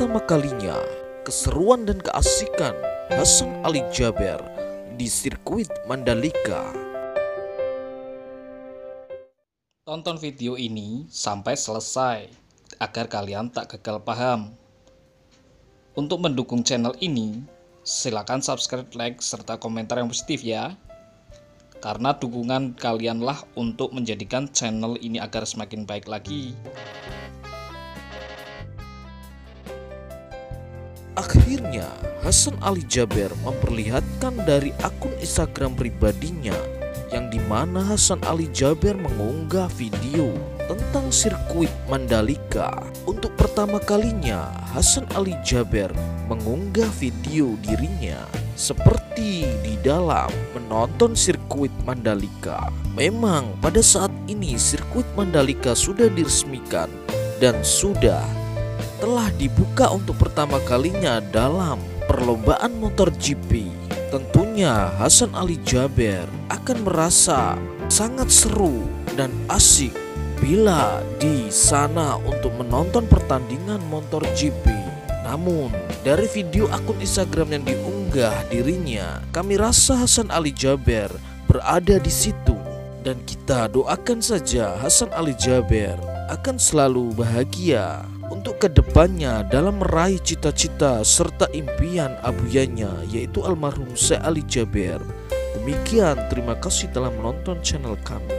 pertama kalinya keseruan dan keasikan Hasan Ali Jaber di sirkuit Mandalika. Tonton video ini sampai selesai agar kalian tak gagal paham. Untuk mendukung channel ini, silakan subscribe, like, serta komentar yang positif ya. Karena dukungan kalianlah untuk menjadikan channel ini agar semakin baik lagi. Akhirnya, Hasan Ali Jaber memperlihatkan dari akun Instagram pribadinya yang di mana Hasan Ali Jaber mengunggah video tentang sirkuit Mandalika. Untuk pertama kalinya, Hasan Ali Jaber mengunggah video dirinya seperti di dalam menonton sirkuit Mandalika. Memang pada saat ini sirkuit Mandalika sudah diresmikan dan sudah telah dibuka untuk pertama kalinya dalam perlombaan motor GP. Tentunya Hasan Ali Jaber akan merasa sangat seru dan asik bila di sana untuk menonton pertandingan motor GP. Namun, dari video akun Instagram yang diunggah dirinya, kami rasa Hasan Ali Jaber berada di situ dan kita doakan saja Hasan Ali Jaber akan selalu bahagia untuk ke depannya dalam meraih cita-cita serta impian abuyanya yaitu almarhum Syekh Ali Jaber. Demikian, terima kasih telah menonton channel kami.